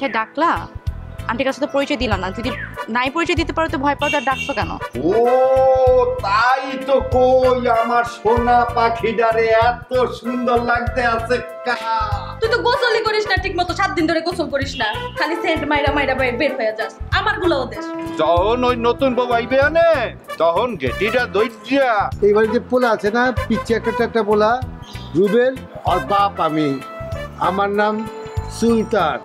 বাসায় ডাকলা? আন্টির কাছে তো পরিচয় দিলা না। যদি নাই পরিচয় দিতে পারো তো ভয় পাও তার ডাকছো কেন? ও তাই তো কই আমার সোনা পাখিটারে এত সুন্দর লাগতে আছে কা। তুই তো গোসলই করিস না ঠিক মতো সাত দিন ধরে গোসল করিস না। খালি সেন্ট মাইরা মাইরা বের বের হয়ে যাস। আমারগুলো ওদের। যখন ওই নতুন বউ আইবে আনে তখন গেটিটা দইরা এইবার যে পোলা আছে না? পিচ্ছে একটা একটা পোলা রুবেল আর বাপ আমি। আমার নাম সুলতান।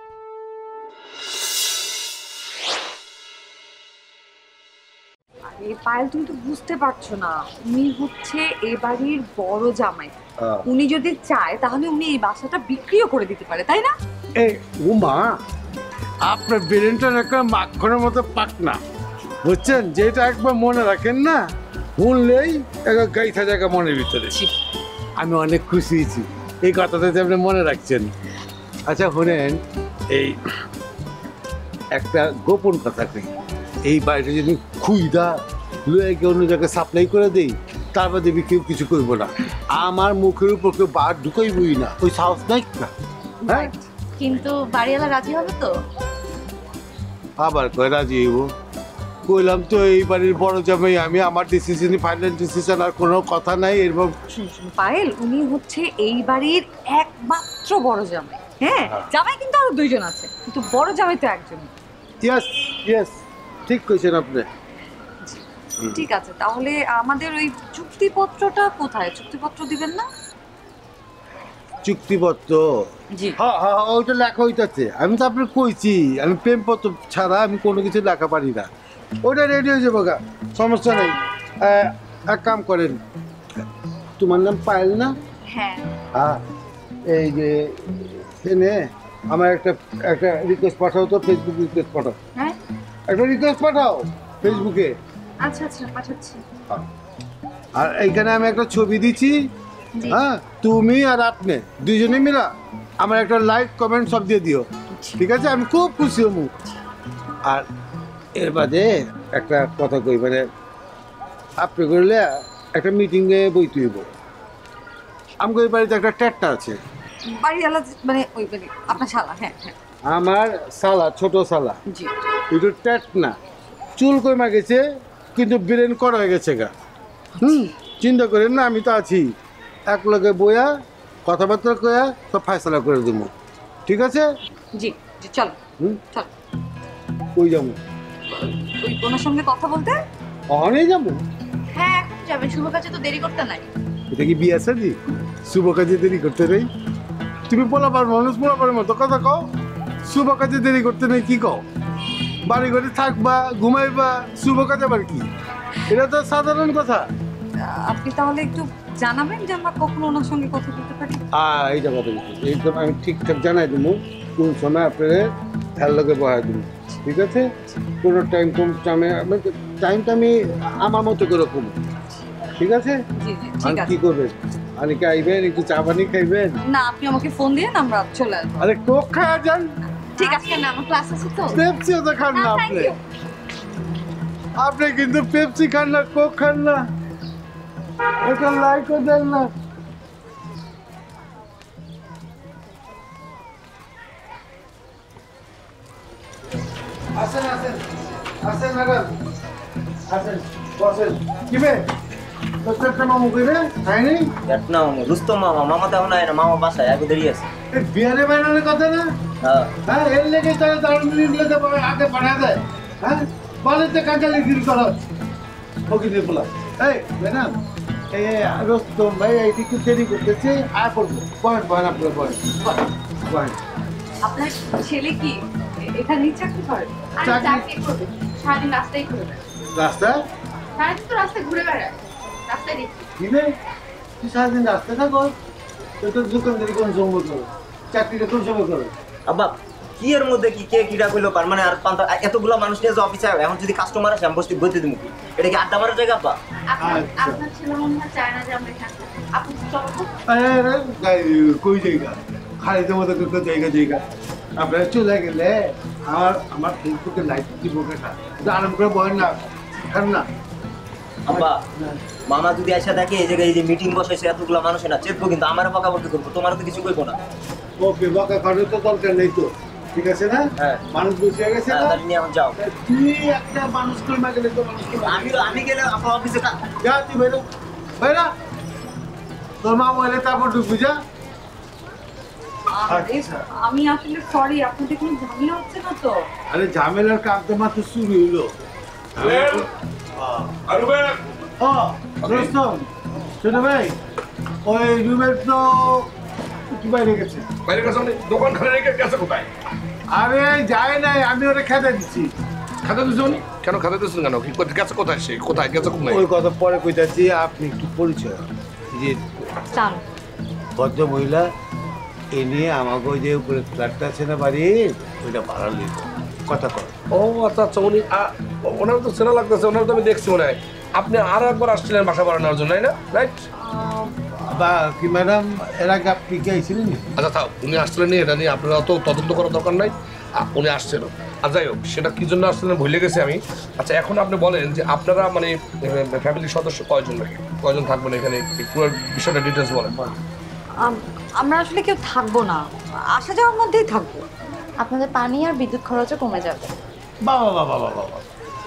আরে পায়েল তুমি তো বুঝতে পারছ না। উনি হচ্ছে এ বাড়ির বড় জামাই। উনি যদি চায় তাহলে উনি এই বাসাটা বিক্রিও করে দিতে পারে তাই না? এই উমা আপনার ব্রেনটা একটা মাখনের মতো পাক না বুঝছেন? যেটা একবার মনে রাখেন না শুনলেই একটা গাইথা জায়গা মনের ভিতরে। আমি অনেক খুশি হয়েছি। এই কথাটা যে আপনি মনে রাখছেন। আচ্ছা শুনেন এই একটা গোপন কথা কই এই বাড়িটা যদি খুইদা লুয়ে অন্য জায়গায় সাপ্লাই করে দেই তারপর দেখবি কেউ কিছু করব না। আমার মুখের উপর কেউ বার ঢুকাইবই না। ওই সাহস নাই না হ্যাঁ? কিন্তু বাড়িওয়ালা রাজি হবে তো? আবার কয় রাজি হইব? কইলাম তো এই বাড়ির বড় জামাই আমি আমার ডিসিশন ফাইনাল ডিসিশন আর কোনো কথা নাই এরকম। পায়েল উনি হচ্ছে এই বাড়ির একমাত্র বড় জামাই। হ্যাঁ জামাই কিন্তু আরও দুইজন আছে কিন্তু বড় জামাই তো একজন। ইয়েস ইয়েস ঠিক কইছেন আপনি। ঠিক আছে তাহলে আমাদের ওই চুক্তিপত্রটা কোথায়? চুক্তিপত্র দিবেন না? চুক্তিপত্র? জি। হ্যাঁ হ্যাঁ হ্যাঁ, ওইটা লেখা হইতাছে। আমি তো আপনার কইছি আমি প্রেমপত্র ছাড়া আমি কোনো কিছু লেখা পারি না। ওইটা রেডি হয়ে যাব গা সমস্যা নেই। এক কাম করেন তোমার নাম পায়েল না? হ্যাঁ। হ্যাঁ এই যে এনে আমার একটা একটা রিকোয়েস্ট পাঠাও তো ফেসবুক রিকোয়েস্ট পাঠাও। হ্যাঁ। একটা রিকোয়েস্ট পাঠাও ফেসবুকে আচ্ছা আচ্ছা পাঠাচ্ছি। আর এইখানে আমি একটা ছবি দিচ্ছি। হ্যাঁ তুমি আর আপনি দুইজনে মিলা আমার একটা লাইক কমেন্ট সব দিয়ে দিও। ঠিক আছে? আমি খুব খুশি হব। আর এর বাদে একটা কথা কই মানে আপনি করলে একটা মিটিংয়ে বইতে হইব। আমাকে ওই বাড়িতে একটা ট্যাটটা আছে। যে- মানে ওই মানে আপনার শালা হ্যাঁ হ্যাঁ। আমার সালা ছোট সালা জি। একটু ট্যাট না। চুল কমা গেছে কিন্তু ব্রেন করা হয়ে গেছে গা। হুম? চিন্তা করেন না আমি তো আছি। এক লগে বইয়া কথাবার্তা কয়া সব ফায়সলা করে দেবো ঠিক আছে? জি জি চলো। হুম? চলো। ওই যাব? ওই ওনার সঙ্গে কথা বলতে? অনেক যাব। হ্যাঁ এখন যাবেন শুভ কাজে তো দেরি করতে নাই। এটা কি বিয়ে আছে জি শুভ কাজে দেরি করতে নেই? তুমি পোলাপার মানুষ পোলাপার মতো কথা কও। শুভ কাজে দেরি করতে নেই কি কও? বাড়ি ঘরে থাকবা ঘুমাইবা শুভ কাজে আবার কি? এটা তো সাধারণ কথা। আপনি তাহলে একটু জানাবেন যে আমরা কখন ওনার সঙ্গে কথা বলতে পারি? আহ এইটা কথা বলছি এইটা আমি ঠিকঠাক জানাই দেবো কোন সময় আপনাদের খেয়াল লোকে বহাই দেবো ঠিক আছে? কোনো টাইম কম টাইমে টাইমটা আমি আমার মতো করে কম। ঠিক আছে? আর ঠিক কি করবেন? আর কি আইবেন একটু চা পানি খাইবেন? না আপনি আমাকে ফোন দিয়ে আমরা চলে আসব। আরে কোক খাওয়া যান। ঠিক আছে কেন আমার ক্লাস আছে তো। পেপসিও তো খান না আপনি। আপনি কিন্তু পেপসি খান না কোক খান না। এটা লাইকও দেন না। আসেন আসেন আসেন ম্যাডাম। আসেন বসেন। কি তোর মামু কইবে খাইনি না মামা রুস্তম মামা মামা তেমন আয় না মামা বাসায় আগে দেরি আছে বিয়ারে বানানোর কথা না হ্যাঁ হ্যাঁ এর লেগে তারা দারুণ লেগে আগে পাঠা দেয় হ্যাঁ বাড়িতে কাকালি গিরি করো ওকে দিয়ে বলা এই ম্যাডাম এই রোস্তম ভাই এইটি একটু দেরি করতেছে আর পড়ব পয়েন্ট পয়েন্ট আপনার পয়েন্ট পয়েন্ট আপনার ছেলে কি? এখানেই চাকরি করে? আরে চাকরি- চাকরি করবে? সারাদিন রাস্তায় ঘুরে বেড়ায় রাস্তা সারাদিন তো রাস্তায় ঘুরে বেড়ায়। কি এর মধ্যে কি কে কিটা মানে আর পান্তা এতগুলো মানুষ নিয়ে যে এখন যদি কাস্টমার এটা কি আড্ডা মারার জায়গা আব্বা আপনার আচ্ছা। কই জায়গা খালিতে মতো কোন জায়গা জায়গা আপনারা চলে গেলে আমার আমার ফেসবুকে লাইক দিব কেটা আরাম করে বলেন না খান না আব্বা মামা যদি আসে দেখে এই জায়গায় এই যে মিটিং বসেছে এতগুলো মানুষ না চেপবো কিন্তু আমারও বকাবকি করব তোমারও তো কিছু কইবো না। ওকে বকা খাওয়ার তো দরকার নেই তো ঠিক আছে না? হ্যাঁ। মানুষ বুঝে গেছে হ্যাঁ, এখন যাও। তুই একটা মানুষ গেলে তো মানুষ আমি আমি গেলে আপনার অফিসে যা তুই বেরো। বেরা। তোর মা বলে তারপর ঢুকবি যা। আরে, আমি আসলে সরি আপনাদের কোনো ঝামেলা হচ্ছে না তো? আরে ঝামেলার কাম তো মাত্র শুরু হইল। রোস্তম শোনো ভাই ওই রুমের তো কি বাইরে গেছে। বাইরে গেছে মানে দোকান খানে রেখে গেছে কোথায়? আরে যায় নাই আমি ওরা খেতে দিচ্ছি খাতে দিছো উনি? কেন খাতে দিচ্ছেন কেন? কি করতে গেছে কোথায় সে? কোথায় গেছে কোথায়? ওই কথা পরে কইতাছি আপনি একটু পরিচয় যে চান ভদ্র মহিলা এ নিয়ে আমাকে ওই যে উপরে ফ্ল্যাটটা আছে না বাড়ি ওইটা ভাড়া লিখ কথা কর ও আচ্ছা আচ্ছা উনি আ- ওনার তো চেনা লাগতেছে ওনার তো আমি দেখছি মনে হয়। আপনি আরও একবার আসছিলেন বাসা বাড়ানোর জন্য না? রাইট বা কি ম্যাডাম এর আগে আপনি কি আইছিলেন? আচ্ছা থাক উনি আসছিলেন নি, এটা নিয়ে আপনারা তো তদন্ত করার দরকার নাই। উনি আসছেন। আর যাই হোক সেটা কি জন্য আসছিলেন ভুলে গেছি আমি। আচ্ছা এখন আপনি বলেন যে আপনারা মানে ফ্যামিলির সদস্য কয়জন কয়জন থাকবেন এখানে? পুরো বিষয়টা ডিটেলস বলেন। আমরা আসলে কেউ থাকব না। আসা যাওয়ার মধ্যেই থাকব। আপনাদের পানি আর বিদ্যুৎ খরচও কমে যাবে। বাবা বাবা বাবা বাবা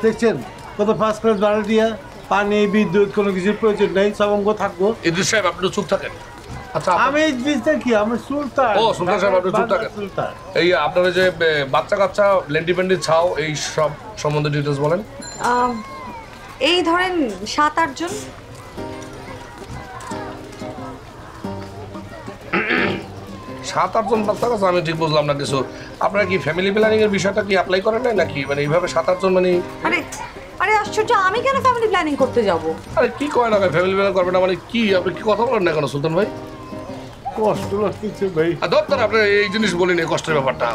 দেখছেন? কত ফার্স্ট ক্লাস বাড়াটিয়া পানি বিদ্যুৎ কোনো কিছুর প্রয়োজন নেই সব অঙ্গ থাকব। ইদ্রিস সাহেব আপনি চুপ থাকেন। আচ্ছা আমি জিনিসটা কি? আমি সুলতান। ও, সুলতান সাহেব, আপনি চুপ থাকেন। এই আপনারা যে বাচ্চা কাচ্চা লেন্ডি পেন্ডি ছাও এই সব সম্বন্ধে ডিটেলস বলেন। এই ধরেন সাত আটজন সাত আটজন বাচ্চা কাচ্চা আমি ঠিক বুঝলাম না কিছু। আপনারা কি ফ্যামিলি প্ল্যানিং এর বিষয়টা কি অ্যাপ্লাই করেন নাই নাকি? মানে এইভাবে সাত আটজন মানে আরে আরে আশ্চর্য আমি কেন ফ্যামিলি প্ল্যানিং করতে যাব? আরে কি কয় না ফ্যামিলি প্ল্যানিং করবেন না মানে কি? আপনি কি কথা বলেন না কেন সুলতান ভাই? কষ্ট লাগতেছে ভাই। দপ্তর আপনি এই জিনিস বলেন এই কষ্টের ব্যাপারটা।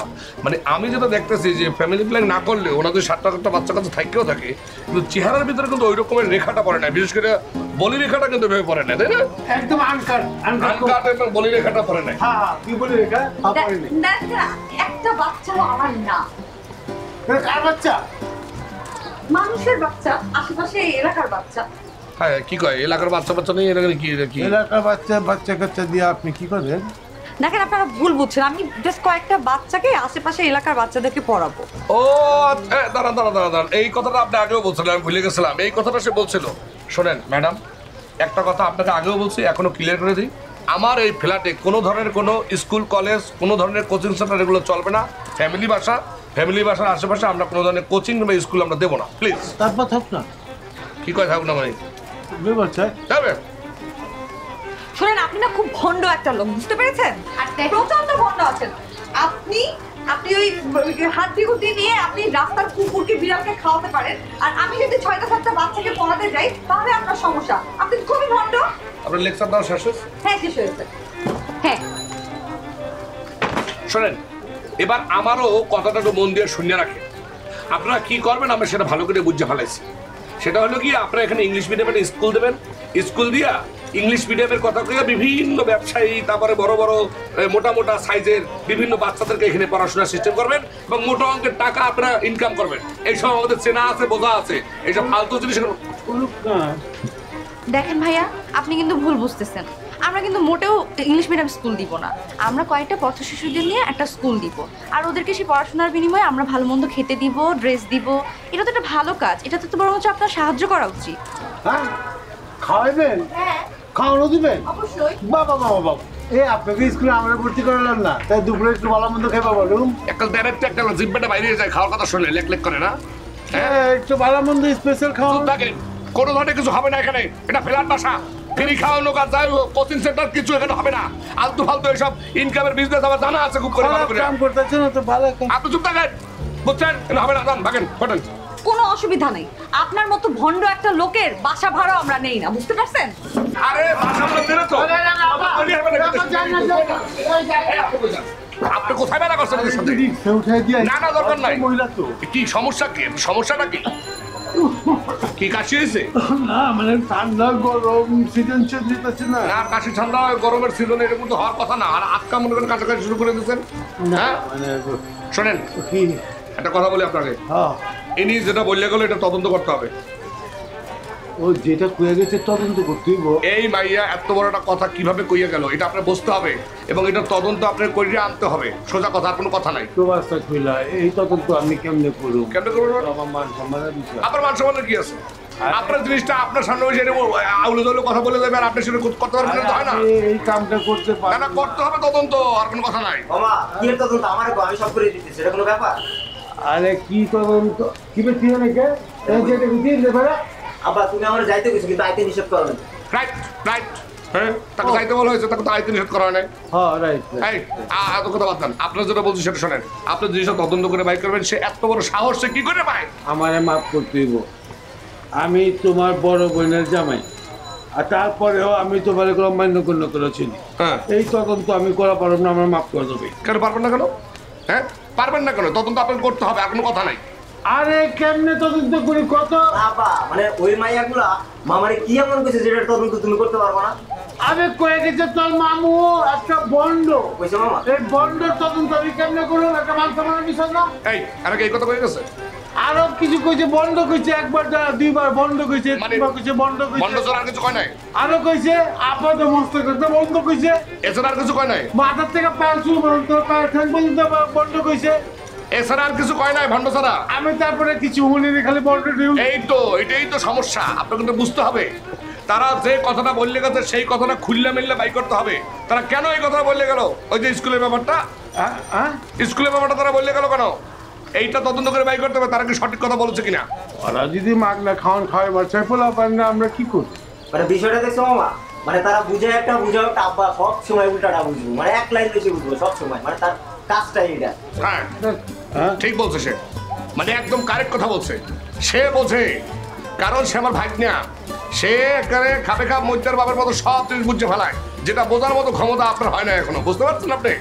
মানে আমি যেটা দেখতেছি যে ফ্যামিলি প্ল্যান না করলে ওনাদের সাতটা বাচ্চা কাচ্চা থাকেও থাকে কিন্তু চেহারার ভিতরে কিন্তু ওই রকমের রেখাটা পড়ে না বিশেষ করে বলি রেখাটা কিন্তু ভেবে পড়ে না তাই না? একদম আনকাট আনকাট আনকাট এবং বলি রেখাটা পড়ে না হ্যাঁ হ্যাঁ কি বলি রেখা হ্যাঁ, পড়েনি। একটা বাচ্চাও আমার না। এটা কার বাচ্চা? মানুষের বাচ্চা আশেপাশে এলাকার বাচ্চা। হ্যাঁ কি কয় এলাকার বাচ্চা বাচ্চা নেই এলাকার কি এলাকার বাচ্চা বাচ্চা কাচ্চা দিয়ে আপনি কি করেন দেখেন আপনারা ভুল বুঝছেন আমি জাস্ট কয়েকটা বাচ্চাকে আশেপাশে এলাকার বাচ্চাদেরকে পড়াবো। ও আচ্ছা, এ, দাঁড়ান দাঁড়ান দাঁড়ান দাঁড়ান। এই কথাটা আপনি আগেও বলছিলেন আমি ভুলে গেছিলাম। এই কথাটা সে বলছিল। শোনেন ম্যাডাম একটা কথা আপনাকে আগেও বলছি এখনও ক্লিয়ার করে দিই। আমার এই ফ্ল্যাটে কোনো ধরনের কোনো স্কুল কলেজ কোনো ধরনের কোচিং সেন্টার এগুলো চলবে না। ফ্যামিলি বাসা ফ্যামিলি বাসার আশেপাশে আমরা কোনো ধরনের কোচিং বা স্কুল আমরা দেবো না। প্লিজ। তারপর থাক না। কি কয় থাকুন না মানে? বাচ্চা যাবে। শুনেন আপনি না খুব ভণ্ড একটা লোক বুঝতে পেরেছেন? আর প্রচণ্ড ভণ্ড আছেন। আপনি আপনি ওই হাড্ডি গুটি নিয়ে আপনি রাস্তার কুকুরকে বিড়ালকে খাওয়াতে পারেন আর আমি যদি ছয়টা সাতটা বাচ্চাকে পড়াতে যাই তাহলে আপনার সমস্যা। আপনি খুবই ভণ্ড। আপনার লেকচার দেওয়া শেষ? হ্যাঁ শেষ হয়েছে। হ্যাঁ। শোনেন এবার আমারও কথাটা একটু মন দিয়ে শুনে রাখেন। আপনারা কি করবেন আমরা সেটা ভালো করে বুঝে ফেলাইছি। সেটা হলো কি আপনারা এখানে ইংলিশ মিডিয়ামে স্কুল দেবেন। স্কুল দিয়া ইংলিশ মিডিয়ামের কথা কইয়া বিভিন্ন ব্যবসায়ী তারপরে বড় বড় মোটা মোটা সাইজের বিভিন্ন বাচ্চাদেরকে এখানে পড়াশোনার সিস্টেম করবেন এবং মোটা অঙ্কের টাকা আপনারা ইনকাম করবেন। এইসব আমাদের চেনা আছে বোঝা আছে। এইসব ফালতু জিনিস দেখেন ভাইয়া আপনি কিন্তু ভুল বুঝতেছেন। আমরা কিন্তু মোটেও ইংলিশ মিডিয়াম স্কুল দিব না। আমরা কয়েকটা পথ শিশুদের নিয়ে একটা স্কুল দিব। আর ওদেরকে সেই পড়াশোনার বিনিময়ে আমরা ভালো মন্দ খেতে দিব ড্রেস দিব। এটা তো একটা ভালো কাজ। এটা তো বরং হচ্ছে আপনার সাহায্য করা উচিত। হ্যাঁ খাওয়াবেন হ্যাঁ। খাওয়ানো দিবেন অবশ্যই। বাবা বাবা বাবা। এ আপনাকে স্কুলে আমরা ভর্তি করলাম না। তাই দুপুরে একটু ভালো মন্দ খেয়ে বলুন একটা ডাইরেক্ট একটা জিব্বাটা বাইরে যায় খাওয়ার কথা লেক লেক করে না? হ্যাঁ? একটু ভালো মন্দ স্পেশাল খাওয়া। থাকেন। কোনো ধরনের কিছু হবে না এখানে। এটা ফেলার বাসা। ফ্রি খাওয়ানো কাজ যাই হোক কোচিং সেন্টার কিছু এখানে হবে না। আলতু ফালতু এসব ইনকামের বিজনেস আমার জানা আছে খুব করে ভালো করে। কাম করতেছে তো ভালো আপনি চুপ থাকেন। বুঝছেন? এটা হবে না যান ভাগেন ফটেন কোনো অসুবিধা নেই। আপনার মতো ভণ্ড একটা লোকের বাসা ভাড়া আমরা নেই না বুঝতে পারছেন? আরে বাসা বেরো তো। আপনি কোথায়? বেলা করছেন ওদের সাথে? না, না, দরকার নাই। মহিলা তো। কি সমস্যা কি? সমস্যাটা কি? কি কাশি হয়েছে? না মানে ঠান্ডা গরম সিজন চেঞ্জ হইতেছে না। না কাশি ঠান্ডা গরমের সিজনে এরকম তো হওয়ার কথা না। আর আজকা মনে করেন কাছাকাছি শুরু করে দিয়েছেন? হ্যাঁ? মানে শোনেন। কি? একটা কথা বলি আপনাকে। হ্যাঁ। ইনি যেটা বললে গেলো এটা তদন্ত করতে হবে। ও যেটা কুয়ে গেছে তদন্ত করতে হইব। এই মাইয়া এত বড় একটা কথা কীভাবে কইয়া গেল? এটা আপনার বুঝতে হবে এবং এটা তদন্ত আপনার করিয়ে আনতে হবে। সোজা কথা আর কোনো কথা নাই। তো বাস্তা খুইলা এই তদন্ত আমি কেমনে করব? কেমনে করব? আমার মান সম্মানের বিষয় আপনার মান সম্মানের কি আছে? আপনার জিনিসটা আপনার সামনে বসে আউলে দৌলে কথা বলে দেবে আর আপনি সেটা করতে পারবেন না, হয় না। এই কামটা করতে না না করতে হবে তদন্ত আর কোনো কথা নাই। মামা কি তদন্ত? আমার আমি সব করে দিতেছি এটা কোনো ব্যাপার? আরে কি তদন্ত কি বেশি নাকি এই যেটা বুঝিয়ে দিতে পারে আব্বা তুমি আমার যাইতে গেছো কিন্তু আইতে নিষেধ করো রাইট রাইট হ্যাঁ? তাকে যাইতে বলা হয়েছে তাকে তো আইতে নিষেধ করা হয় নাই হ্যাঁ রাইট এই আ- এত কথা বাদ দেন। আপনার যেটা বলছি সেটা শোনেন। আপনি জিনিসটা তদন্ত করে বাইক করবেন সে এত বড় সাহস সে কি করে পায়? আমারে মাফ করতে হইব। আমি তোমার বড় বোনের জামাই। আর তারপরেও আমি তোমার এগুলো মান্য গণ্য করেছি। হ্যাঁ। এই তদন্ত আমি করা পারব না আমার মাফ করে দেবে। কেন পারবেন না কেন? হ্যাঁ? পারবেন না কেন? তদন্ত আপনাকে করতে হবে আর কোনো কথা নাই। আরে কেমনে তদন্ত করি কত? বাবা মানে ওই মাইয়াগুলা মামারে কি এমন কইছে যেটা তদন্ত তুমি করতে পারব না? আরে কয়ে গেছে তোর মামু একটা বন্ড। কইছে মামা? এই বন্ডের তদন্ত আমি কেমনে করব? একটা মানসম্মান বিষয় না? এই আরে কি এই কথা কয়ে গেছে? আরও কিছু কইছে বন্ধ কইছে একবার যা দুইবার বন্ধ কইছে মানে- তিনবার কইছে বন্ধ কইছে। বন্ধ ছাড়া আর কিছু কয় নাই? আরও কইছে আপাতত মস্ত করতে বন্ধ কইছে। এছাড়া আর কিছু কয় নাই? মাথার থেকে পায়ের চুল পর্যন্ত পায়ের ঠ্যাং পর্যন্ত বন্ধ কইছে। এছাড়া আর কিছু কয় নাই ভণ্ড ছাড়া? আমি তারপরে কিছু নেই, খালি বন্ধ এই তো এটাই তো সমস্যা আপনাকে কিন্তু বুঝতে হবে। তারা যে কথাটা বললে গেছে সেই কথাটা খুললে মিললে বাই করতে হবে। তারা কেন এই কথাটা বললে গেল? ওই যে স্কুলের ব্যাপারটা? স্কুলের ব্যাপারটা তারা বললে গেল কেন? এইটা তদন্ত করে বাই করতে হবে তারা কি সঠিক কথা বলছে কিনা? ওরা যদি মাগনা খাওয়ান খাওয়াই বাচ্চা পোলা পান না আমরা কি করি মানে বিষয়টা দেখছ মামা মানে তারা বুঝে একটা বুঝাও একটা আব্বা সব সময় উল্টাটা বুঝব মানে এক লাইন বেশি বুঝব সব সময় মানে তার কাজটাই এটা হ্যাঁ হ্যাঁ? ঠিক বলছে সে। মানে একদম কারেক্ট কথা বলছে। সে বোঝে কারণ সে আমার ভাগ্না সে এখানে খাপে খাপ মধ্যের বাবার মতো সব জিনিস বুঝে ফেলায় যেটা বোঝার মতো ক্ষমতা আপনার হয় না এখনও বুঝতে পারছেন আপনি?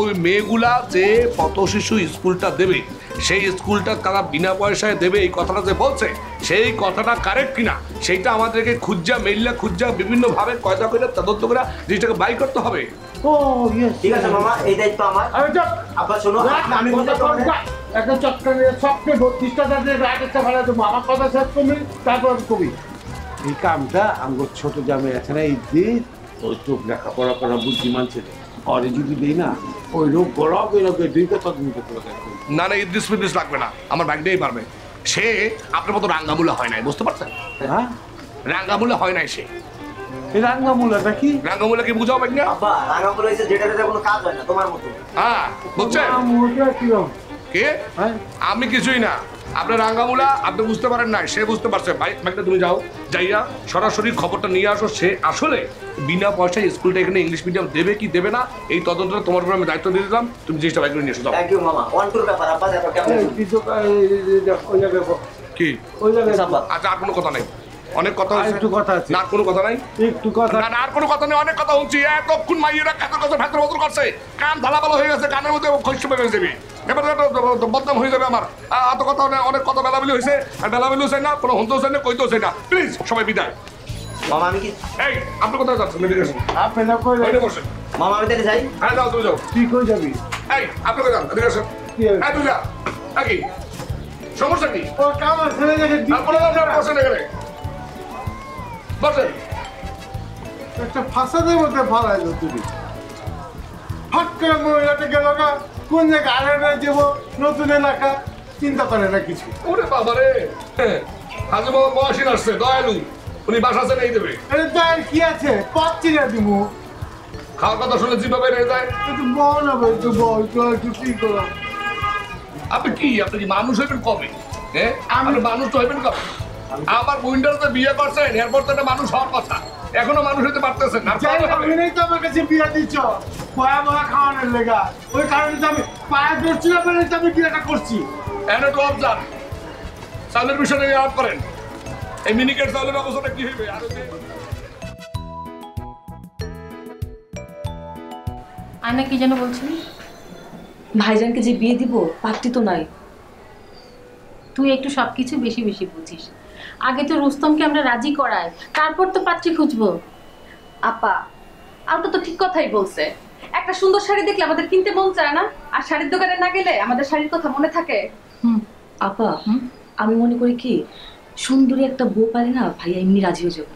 ওই মেয়েগুলা যে পথ শিশু স্কুলটা দেবে সেই স্কুলটা তারা বিনা পয়সায় দেবে এই কথাটা যে বলছে সেই কথাটা কারেক্ট কিনা সেইটা আমাদেরকে খুঁজা মেললে খুঁজা বিভিন্নভাবে কয়দা করে তদন্ত করে জিনিসটাকে বাই করতে হবে। ও ঠিক আছে মামা এই দায়িত্ব আমার। আরে শোনো আমি। একটা একটা আমার কথা শেষ করবি তারপর কবি। এই কামটা আমার ছোট জামে আছে না এই দিন ওই চোখ লেখাপড়া করা বুদ্ধিমান ছেলে পরে যদি দিই না ওই রোগ গরব ওই রোগে দুই কথা করে না না ইদ্রিস ফিদ্রিস লাগবে না। আমার ভাগ্নেই পারবে সে আপনার মতো রাঙ্গামুলা হয় নাই বুঝতে পারছেন? হ্যাঁ? রাঙ্গামুলা হয় নাই সে। এই রাঙ্গামূলাটা কি? রাঙ্গামুলা কি বুঝাও ভাগ্না আব্বা রাঙা বলেছে যেটা কোনো কাজ হয় না তোমার মতো। হ্যাঁ বুঝছেন? হ্যাঁ? আমি কিছুই না। আপনার রাঙ্গামুলা আপনি বুঝতে পারেন না সে বুঝতে পারছে। ভাই ভাইটা তুমি যাও যাইয়া সরাসরি খবরটা নিয়ে আসো সে আসলে বিনা পয়সায় স্কুলটা এখানে ইংলিশ মিডিয়াম দেবে কি দেবে না এই তদন্তটা তোমার উপর আমি দায়িত্ব দিয়ে দিলাম। তুমি জিনিসটা বাইক নিয়ে এসো যাও। কি? ওই জায়গায় আব্বা আচ্ছা আর কোনো কথা নাই। অনেক কথা একটু কথা আছে। না আর কোনো কথা নাই। একটু কথা না আর কোনো কথা নেই অনেক কথা হচ্ছে। এতক্ষণ মাইয়েরা কাতের কথা ভেতর বদল করছে। কান ধালাপালা হয়ে গেছে কানের মধ্যে খৈশ্য বেড়ে যাবে। এবার বদনাম হয়ে যাবে আমার। এত কথা নেই অনেক কথা বেলাবেলি হয়েছে। আর বেলাবেলি হচ্ছে না কোনো হতে হচ্ছে না কইতে হচ্ছে না। প্লিজ সবাই বিদায়। মামা আমি কি এই আপনি কোথায় যাচ্ছেন? আপনি না কই মামা আমি তাহলে যাই। হ্যাঁ যাও তুমি যাও। তুই কই যাবি? এই আপনি কোথায় যান? কি হ্যাঁ তুই যা নাকি সমস্যা কি? ও কামার ছেলে দেখে তারপরে আপনার বসেন এখানে। বসেন। একটা ফাঁসাদের মধ্যে ফালাই তুমি। করে মহিলাটা গেল গা কোন জায়গায় আরেকটা যাব? নতুন এলাকা? চিন্তা করে না কিছু। ওরে বাবা রে হাজি বাবা মহাসিন আসছে দয়ালু। উনি বাসা আছে নেই দেবে। আরে তার কি আছে? পথ চিনে দিব। খাওয়ার কথা শুনে জিভে বেড়ে যায়। একটু বল হবে একটু বল তো একটু কি করো আপনি কি? আপনি কি মানুষ হইবেন কবে? হ্যাঁ আমি- মানুষ তো হইবেন কবে? আমার উইন্ডার তো বিয়ে করছেন এরপর তো একটা মানুষ হওয়ার কথা। এখনও মানুষ হইতে পারতেছেন না আমি নেই তো আমার কাছে বিয়ে দিচ্ছ। পয়া ময়া খাওয়ানোর লেগা। ওই কারণে তো আমি পায়ে ধরছিলাম বলে আমি বিয়েটা করছি। এনে তো অবজার করেন। এই মিনিকেট কি হইবে? আর আয়না কি যেন বলছিলি ভাইজানকে যে বিয়ে দিব পাত্রী তো নাই। তুই একটু সবকিছু বেশি বেশি বুঝিস। আগে তো রুস্তমকে আমরা রাজি করাই তারপর তো পাত্রী খুঁজবো। আপা আপনি তো ঠিক কথাই বলছে। একটা সুন্দর শাড়ি দেখলে আমাদের কিনতে মন চায় না আর শাড়ির দোকানে না গেলে আমাদের শাড়ির কথা মনে থাকে। হুম আপা আমি মনে করি কি সুন্দরী একটা বউ পালে না ভাইয়া এমনি রাজি হয়ে যাবে।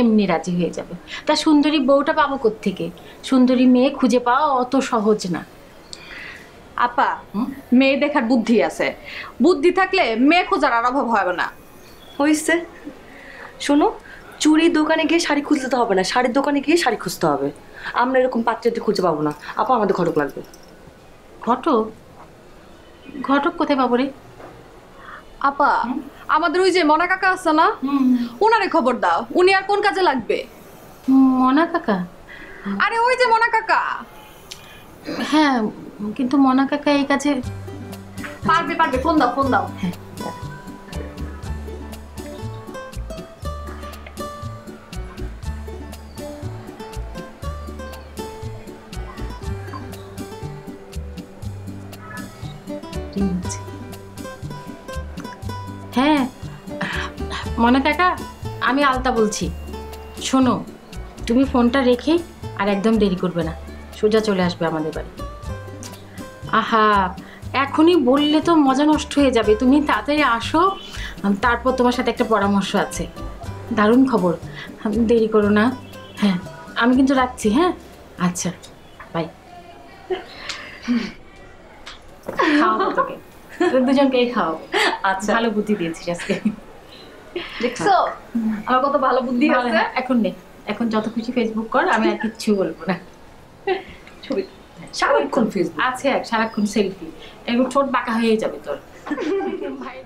এমনি রাজি হয়ে যাবে। তা সুন্দরী বউটা পাবো থেকে সুন্দরী মেয়ে খুঁজে পাওয়া অত সহজ না। আপা মেয়ে দেখার বুদ্ধি আছে। বুদ্ধি থাকলে মেয়ে খোঁজার আর অভাব হবে না। হয়েছে। শোনো চুরির দোকানে গিয়ে শাড়ি খুঁজতে হবে না। শাড়ির দোকানে গিয়ে শাড়ি খুঁজতে হবে। আমরা এরকম পাত্রটি খুঁজে পাবো না। আপা আমাদের ঘটক লাগবে। ঘটক? ঘটক কোথায় পাবো রে? আপা আমাদের ওই যে মনা কাকা আছে না? উনারে খবর দাও। উনি আর কোন কাজে লাগবে? মনা কাকা? আরে ওই যে মনা কাকা। হ্যাঁ কিন্তু মনা কাকা এই কাজে পারবে পারবে। ফোন দাও ফোন দাও। রিং মনে কাকা আমি আলতা বলছি। শোনো তুমি ফোনটা রেখে আর একদম দেরি করবে না। সোজা চলে আসবে আমাদের বাড়ি। আহা এখনই বললে তো মজা নষ্ট হয়ে যাবে। তুমি তাড়াতাড়ি আসো তারপর তোমার সাথে একটা পরামর্শ আছে। দারুণ খবর। দেরি করো না। হ্যাঁ আমি কিন্তু রাখছি হ্যাঁ? আচ্ছা বাই খাওয়াবো তোকে। দুজনকেই খাও আচ্ছা। ভালো বুদ্ধি দিয়েছিস আজকে। দেখছ আমার কত ভালো বুদ্ধি আছে এখন নে। এখন যত খুশি ফেসবুক কর আমি আর কিচ্ছু বলব না। ছবি। সারাক্ষণ ফেসবুক আছে এক সারাক্ষণ সেলফি এগুলো ঠোঁট বাঁকা হয়ে যাবে তোর। ভাই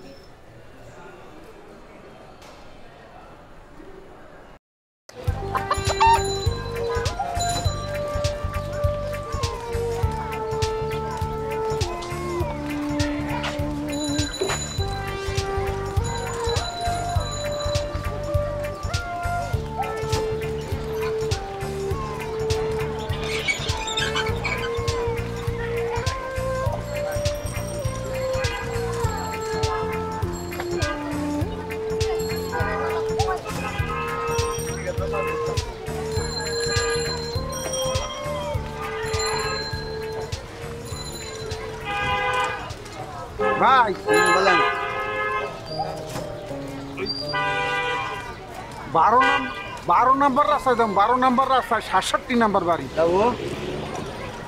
বারো নাম্বার রাস্তায় যাম বারো নাম্বার রাস্তায় সাতষট্টি নাম্বার বাড়ি। যাব?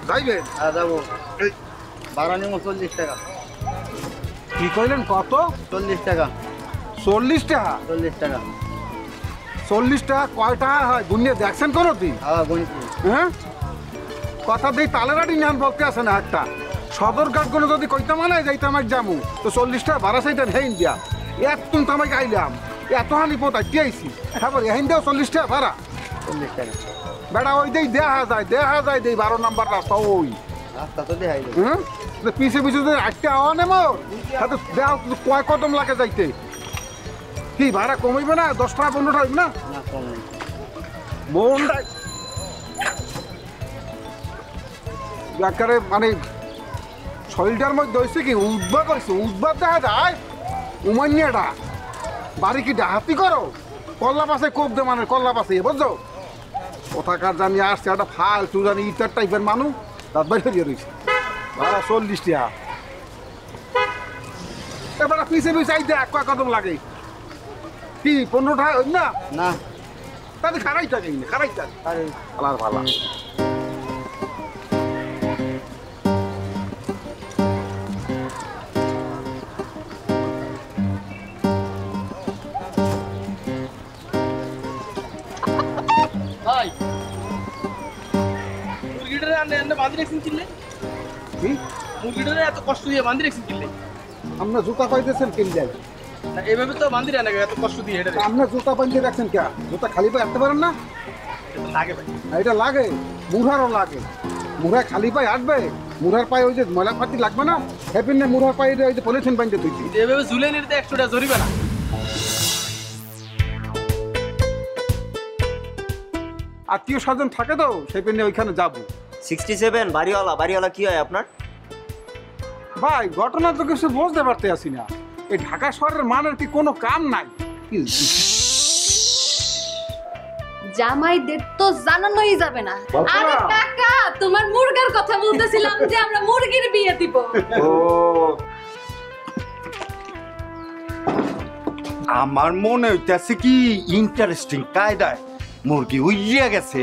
যাইবে? হ্যাঁ যাব। ভাড়া নেব চল্লিশ টাকা। কি কইলেন কত? চল্লিশ টাকা। চল্লিশ টাকা? চল্লিশ টাকা। চল্লিশ টাকা কয় টাকা হয়? গুনিয়ে দেখছেন কোনো দিন হ্যাঁ হ্যাঁ? কথা দিই তালেরাটি নান বলতে আছে না একটা। সদর ঘাটগুলো যদি কইতে মানে যাইতে আমাকে যামু। তো চল্লিশ টাকা ভাড়া চাইতেন হেইন দিয়া এত তুমি আমাকে আইলাম এত হানি পোতাই দিয়েছি তারপর হেইন দেও চল্লিশ টাকা ভাড়া। চল্লিশ টাকা। বেড়া ওই দেই দেখা যায় দেখা যায় দেই বারো নাম্বার রাস্তা ওই। রাস্তা তো দেখাই পিছে পিছে যদি আটটা হওয়া নে মোর তাতে দেখ কয় কদম লাগে যাইতে। কি ভাড়া কমাইবে না? দশ টাকা পনেরো টাকা না? মনটা একেবারে মানে শরীরটার মধ্যে হয়েছে কি উদ্বাগ হয়েছে উদ্বাগ দেখা যায়। উমান্যাটা বাড়ি কি ডাহাতি করো? কল্লা পাশে কোপ দে মানে কল্লা পাশে বুঝছ? কোথাকার জানি আসছে একটা ফালতু জানি ইটার টাইপের মানুষ তার বাইরে দিয়ে রয়েছে। ভাড়া চল্লিশ টাকা এবার পিছে পিছে আই দেখ কয় কদম লাগে। কি পনেরো টাকা না? না। তাহলে খারাই থাকে খারাই থাকে আরে ভালো বাঁধি রেখেছেন কিনলে কি? মুরগিটারে এত কষ্ট দিয়ে বাঁধি রেখেছেন কিনলে আমরা জুতা পাইতেছেন কিন যাই। না এভাবে তো বাঁধি রাখে এত কষ্ট দিয়ে এটা আমরা জুতা রাখছেন কে? জুতা খালি পায়ে হাঁটতে পারেন না? লাগে ভাই। এটা লাগে। মুড়ারও লাগে। মুড়া খালি পায়ে হাঁটবে মুড়ার পায়ে ওই যে ময়লা ফাটি লাগবে না? হ্যাপিন না মুড়ার পায়ে ওই যে পলিথিন বাঁধতে তুই এভাবে ঝুলে নিতে একশো টাকা জরিবে না। আত্মীয় স্বজন থাকে তো সেই পেনে ওইখানে যাব। সিক্সটি সেভেন বাড়িওয়ালা বাড়িওয়ালা কি হয় আপনার? ভাই ঘটনা তো কিছু বুঝতে পারতে আসি না। এই ঢাকা শহরের মানের কি কোনো কাম নাই? কি জামাইদের তো জানানোই যাবে না। আরে কাকা তোমার মুরগার কথা বলতেছিলাম যে আমরা মুরগির বিয়ে দিব। ও। আমার মনে হইতেছে কি ইন্টারেস্টিং কায়দায় মুরগি উইয়া গেছে।